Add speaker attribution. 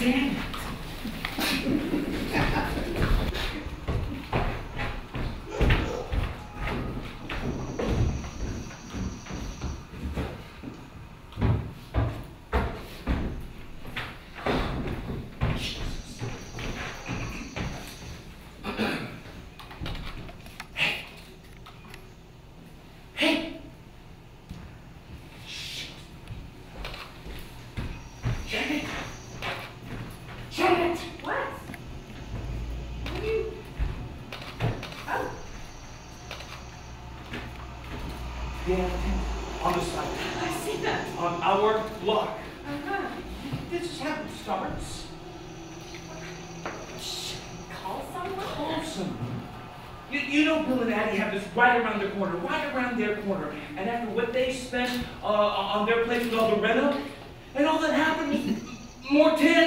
Speaker 1: Damn. Yeah, on the side.
Speaker 2: I see that.
Speaker 1: On our block.
Speaker 2: Uh-huh.
Speaker 1: This is how it starts.
Speaker 2: Call someone?
Speaker 1: Call someone. You, you know Bill and Addie have this right around their corner, right around their corner. And after what they spent uh, on their place with all the reno, and all that happened, more tents.